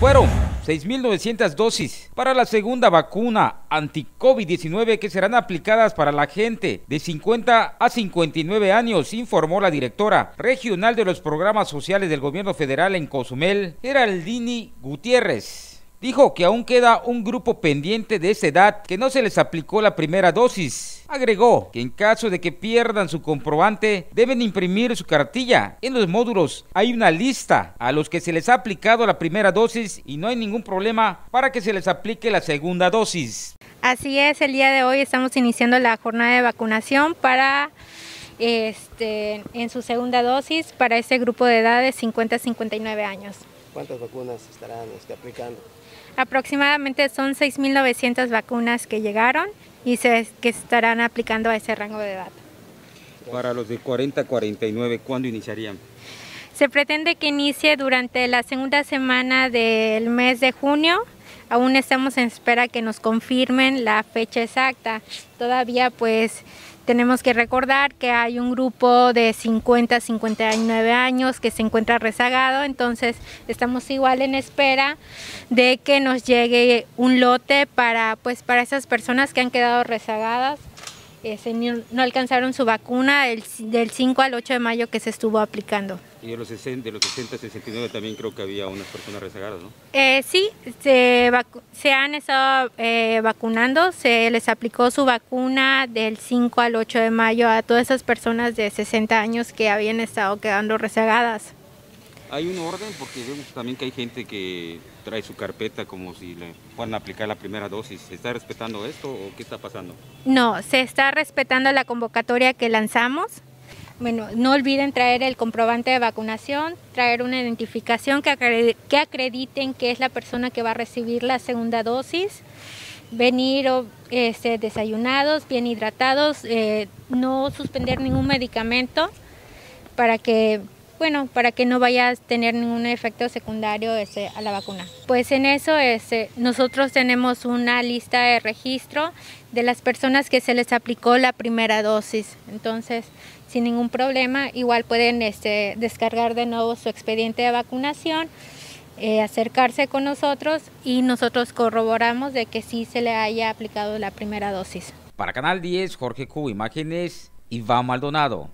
Fueron 6.900 dosis para la segunda vacuna anti-COVID-19 que serán aplicadas para la gente de 50 a 59 años, informó la directora regional de los programas sociales del gobierno federal en Cozumel, Geraldini Gutiérrez. Dijo que aún queda un grupo pendiente de esa edad que no se les aplicó la primera dosis. Agregó que en caso de que pierdan su comprobante deben imprimir su cartilla. En los módulos hay una lista a los que se les ha aplicado la primera dosis y no hay ningún problema para que se les aplique la segunda dosis. Así es, el día de hoy estamos iniciando la jornada de vacunación para este, en su segunda dosis para este grupo de edad de 50 a 59 años. ¿Cuántas vacunas estarán este, aplicando? Aproximadamente son 6.900 vacunas que llegaron y se, que estarán aplicando a ese rango de edad. Para los de 40 a 49, ¿cuándo iniciarían? Se pretende que inicie durante la segunda semana del mes de junio. Aún estamos en espera que nos confirmen la fecha exacta. Todavía pues tenemos que recordar que hay un grupo de 50 a 59 años que se encuentra rezagado, entonces estamos igual en espera de que nos llegue un lote para pues para esas personas que han quedado rezagadas no alcanzaron su vacuna del, 5 al 8 de mayo que se estuvo aplicando. Y de los 60, de los 60 69 también creo que había unas personas rezagadas, ¿no? Eh, sí, se, se, han estado eh, vacunando, se les aplicó su vacuna del 5 al 8 de mayo a todas esas personas de 60 años que habían estado quedando rezagadas. ¿Hay un orden? Porque vemos también que hay gente que trae su carpeta como si le puedan aplicar la primera dosis. ¿Se está respetando esto o qué está pasando? No, se está respetando la convocatoria que lanzamos. Bueno, no olviden traer el comprobante de vacunación, traer una identificación que, que acrediten que es la persona que va a recibir la segunda dosis, venir este, desayunados, bien hidratados, eh, no suspender ningún medicamento para que bueno, para que no vaya a tener ningún efecto secundario a la vacuna. Pues en eso ese, nosotros tenemos una lista de registro de las personas que se les aplicó la primera dosis. Entonces, sin ningún problema, igual pueden este, descargar de nuevo su expediente de vacunación, eh, acercarse con nosotros y nosotros corroboramos de que sí se le haya aplicado la primera dosis. Para Canal 10, Jorge Q, Imágenes, Iván Maldonado.